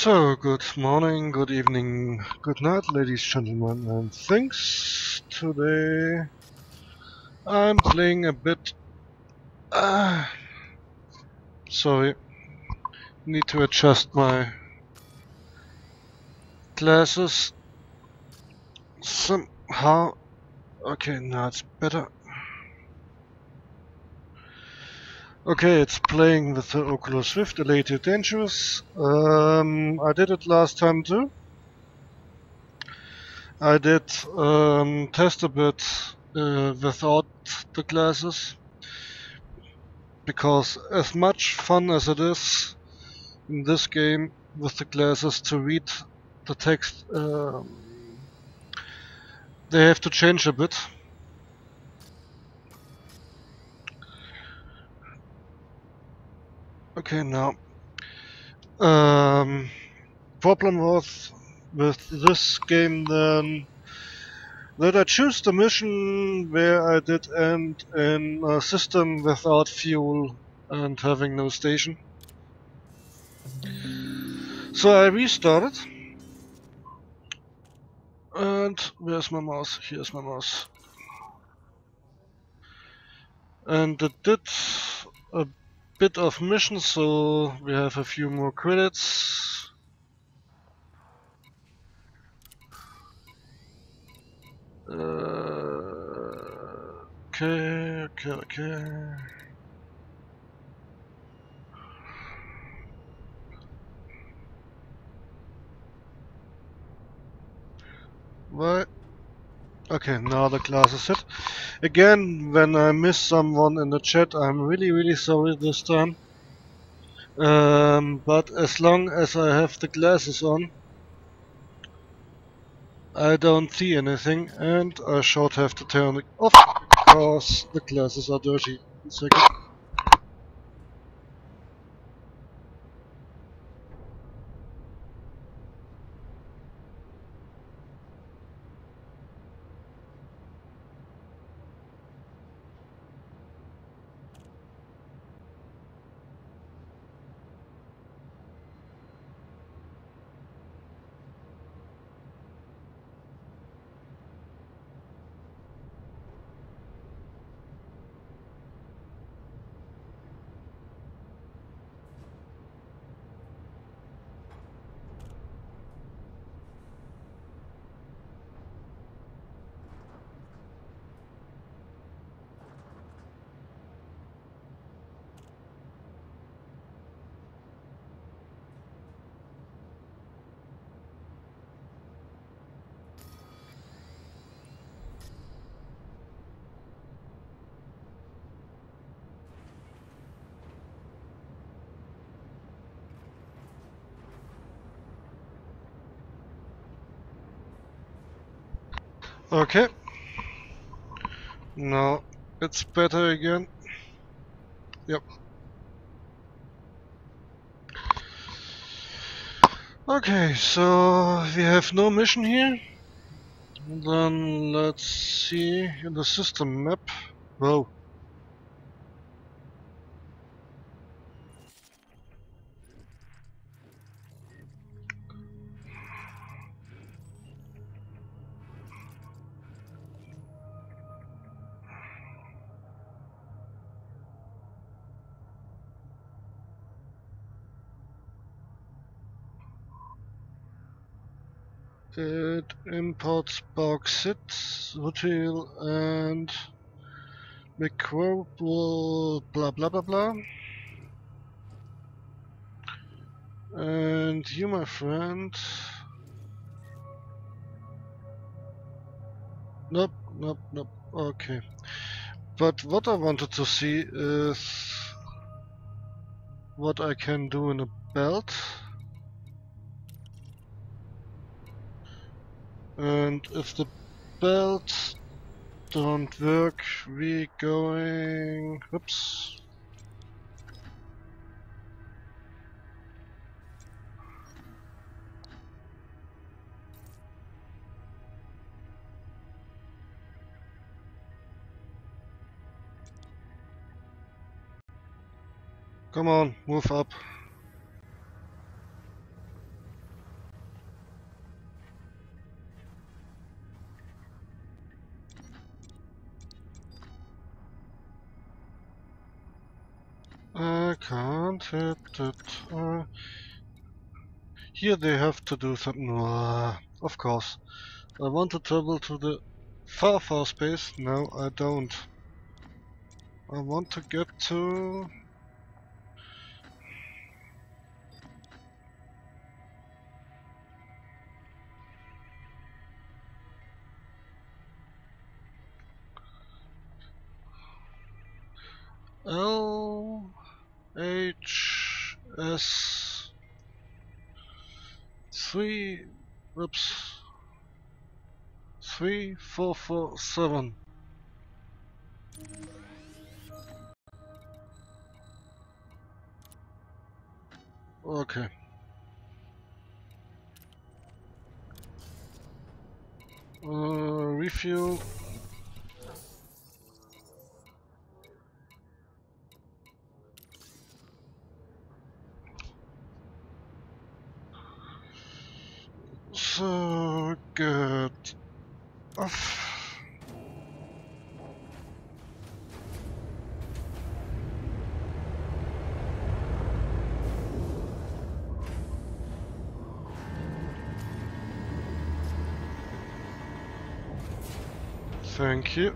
So, good morning, good evening, good night, ladies, gentlemen, and things. Today I'm playing a bit. Uh, sorry, need to adjust my glasses somehow. Okay, now it's better. Okay, it's playing with the Oculus Rift, Elite Dangerous. Um, I did it last time too. I did um, test a bit uh, without the glasses. Because as much fun as it is in this game with the glasses to read the text, um, they have to change a bit. Okay, now. Um, problem was with this game then that I choose the mission where I did end in a system without fuel and having no station. So I restarted. And where's my mouse? Here's my mouse. And it did a bit of mission, so we have a few more credits. Uh, okay, okay, okay. What? Okay, now the class is set. Again, when I miss someone in the chat, I'm really, really sorry this time. Um, but as long as I have the glasses on, I don't see anything, and I should have to turn it off because the glasses are dirty. Second. Okay. Now it's better again. Yep. Okay, so we have no mission here. Then let's see in the system map. Whoa. It imports Bauxit, Hotel and Microbial blah blah blah blah. And you my friend. Nope, nope, nope. Okay. But what I wanted to see is what I can do in a belt. And if the belts don't work, we're going... Oops. Come on, move up. Can't hit it. Uh, here they have to do something. Uh, of course. I want to travel to the far far space. No, I don't. I want to get to... L H S three oops three four four seven Okay. Uh, refuel. So good. Thank you.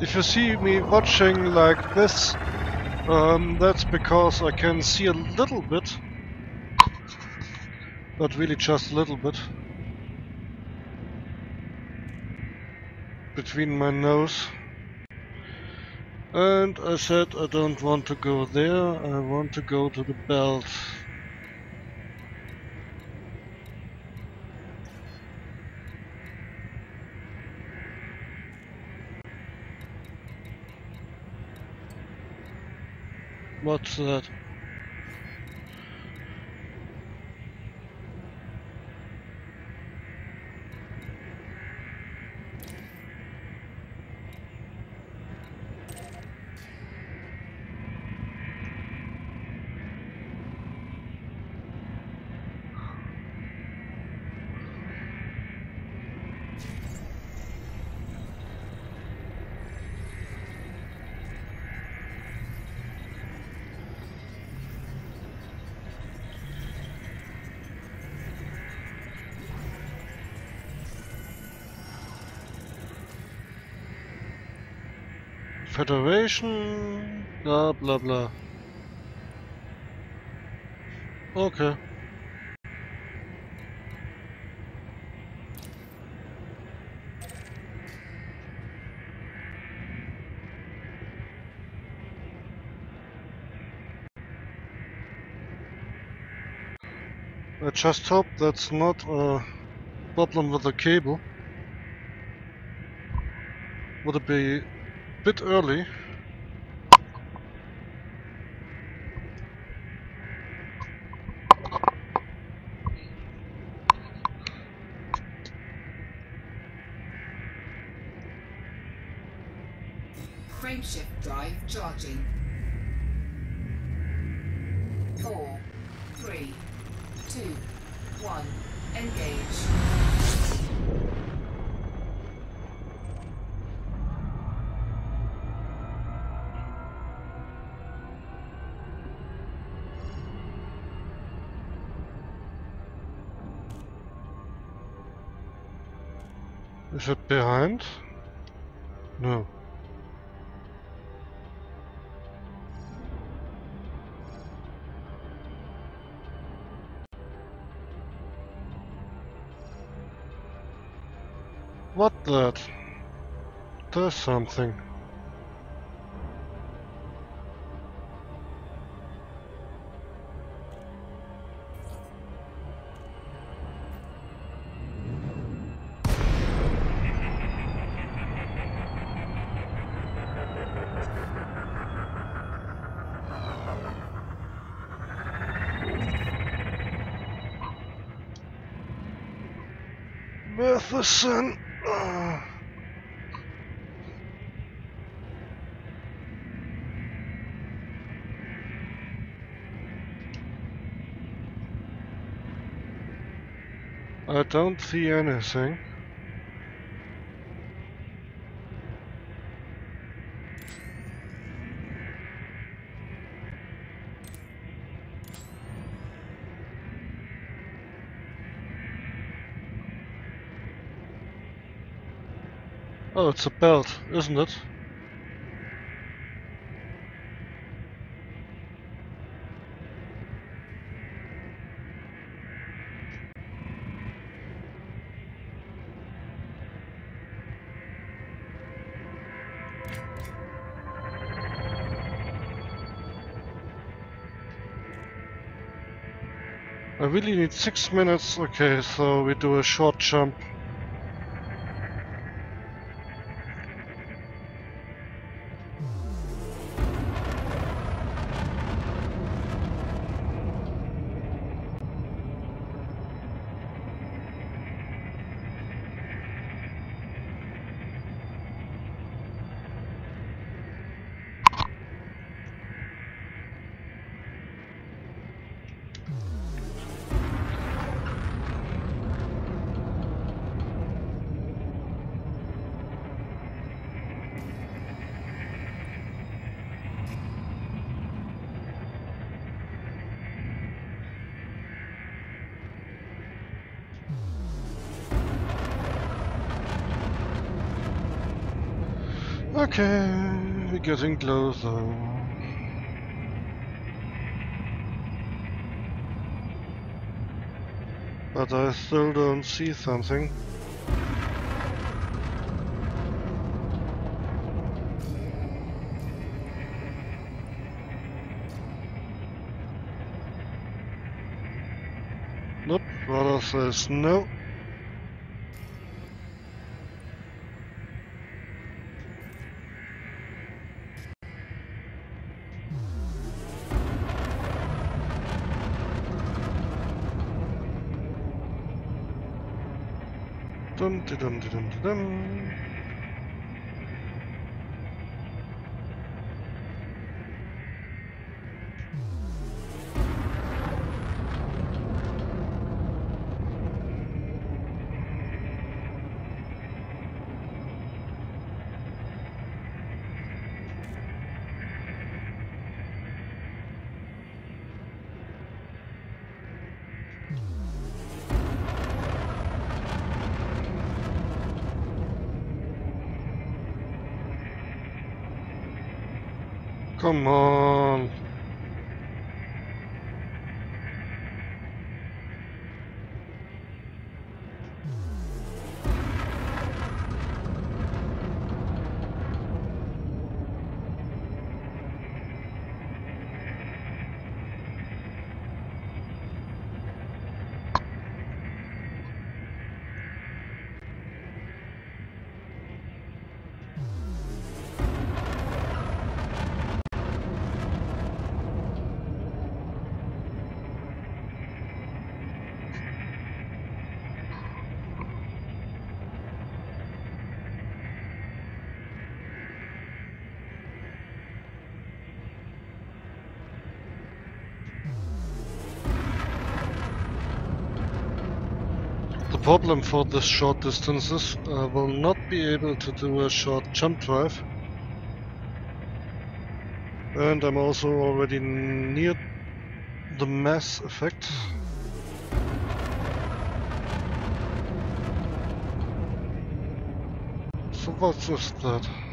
If you see me watching like this, um, that's because I can see a little bit, but really just a little bit. between my nose. And I said I don't want to go there, I want to go to the belt. What's that? Э, Federation, blah blah blah. Okay. I just hope that's not a problem with the cable. Would it be bit early. Frameshift drive charging. Is it behind? No. What that? There's something. Magnificent. Uh, I don't see anything. Oh, it's a belt, isn't it? I really need six minutes. Okay, so we do a short jump. Okay, we're getting closer. But I still don't see something. Nope, radar says no. 두둠 두둠 두둠 두둠 Come on. Problem for this short distances, I will not be able to do a short jump drive. And I'm also already near the mass effect. So what's that?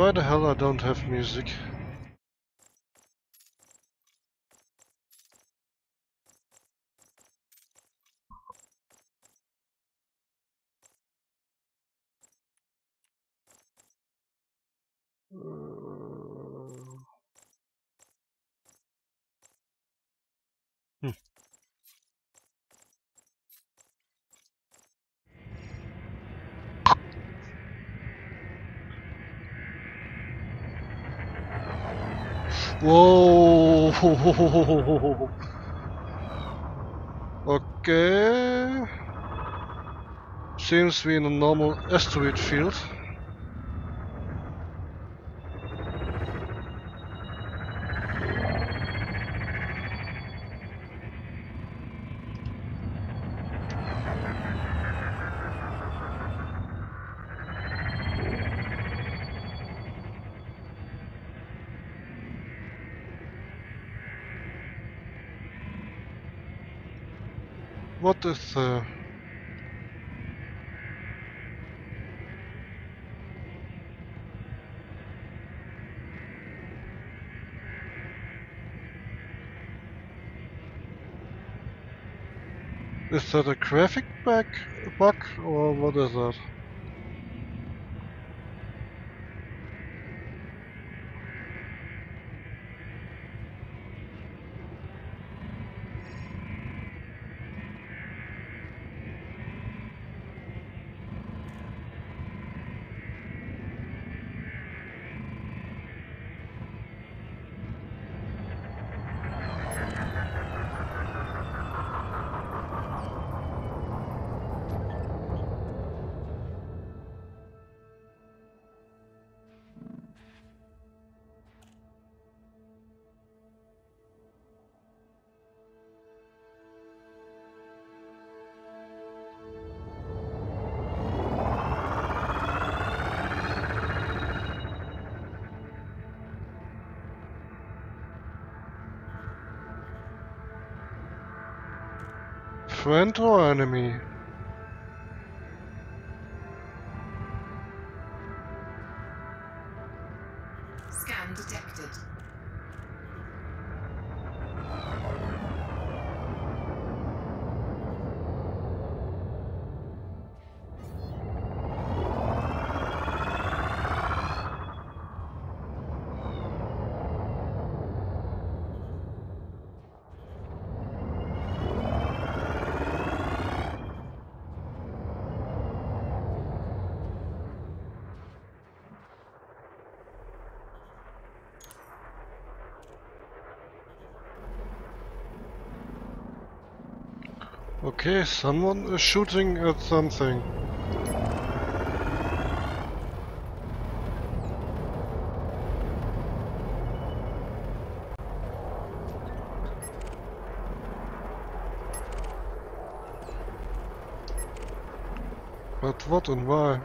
Why the hell I don't have music? Whoa! Okay. Seems be in a normal asteroid field. What is uh Is that a graphic bug, bug or what is that? Friend or enemy? Okay, someone is shooting at something. But what and why?